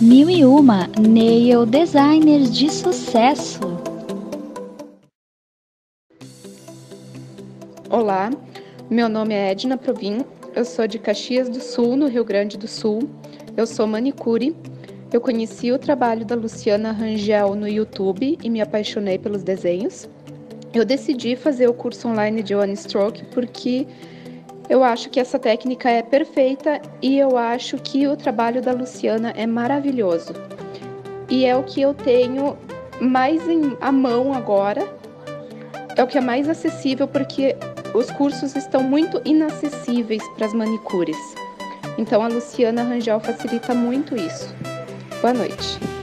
Mil e uma nail designers de sucesso. Olá, meu nome é Edna Provin, eu sou de Caxias do Sul, no Rio Grande do Sul. Eu sou manicure. Eu conheci o trabalho da Luciana Rangel no YouTube e me apaixonei pelos desenhos. Eu decidi fazer o curso online de One Stroke porque eu acho que essa técnica é perfeita e eu acho que o trabalho da Luciana é maravilhoso. E é o que eu tenho mais em, à mão agora. É o que é mais acessível porque os cursos estão muito inacessíveis para as manicures. Então a Luciana Rangel facilita muito isso. Boa noite.